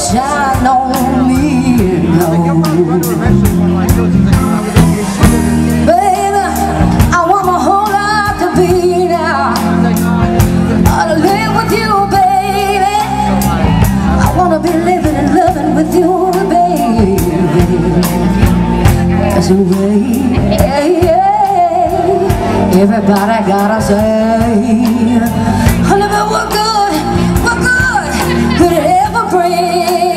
shine on me, Baby, I want my whole life to be now I live with you, baby I wanna be living and loving with you, baby That's the way Everybody gotta say Honey, but we're good, we're good ever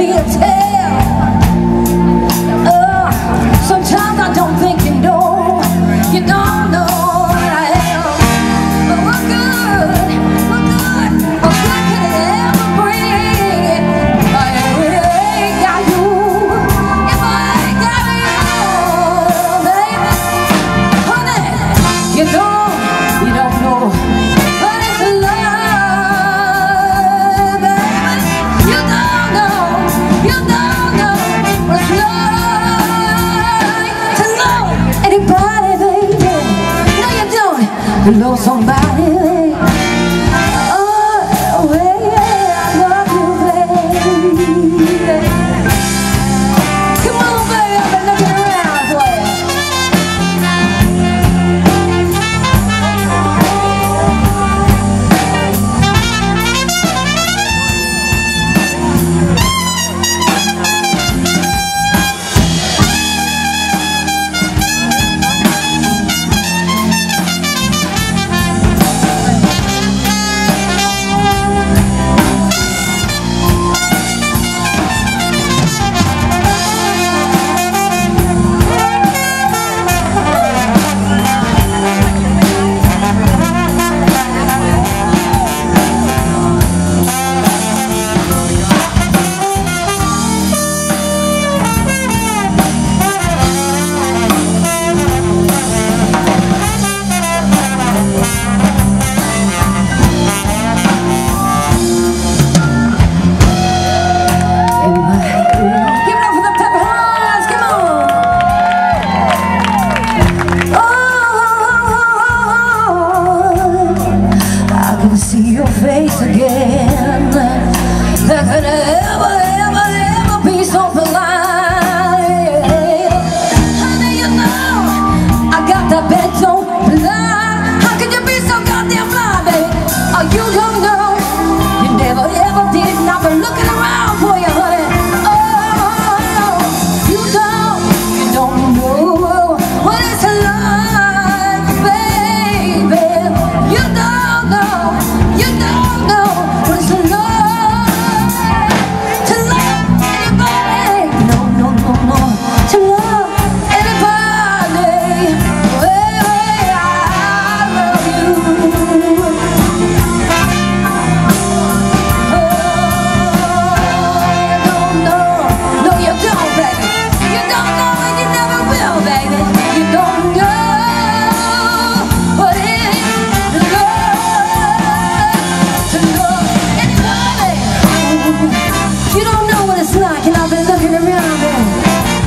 a me and tell? Uh, sometimes I don't think you know. You don't know what I am. But we're good. We're good. What good can it ever bring? I ain't got you. If I got you, baby. Honey, you don't, you don't know. Anybody, baby. No, you don't. Know somebody,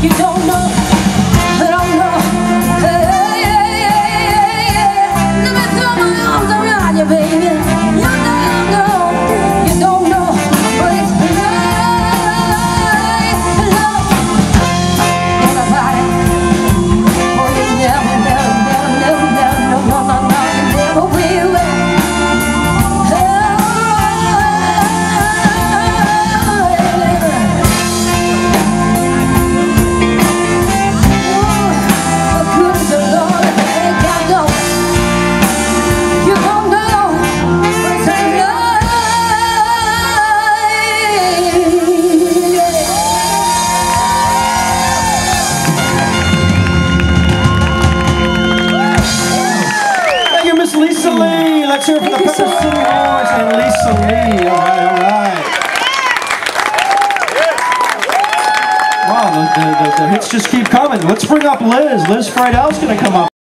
You don't know. City Boys and Lisa Lee. All right, all right. Wow, the, the, the, the hits just keep coming. Let's bring up Liz. Liz Friedel's going to come up.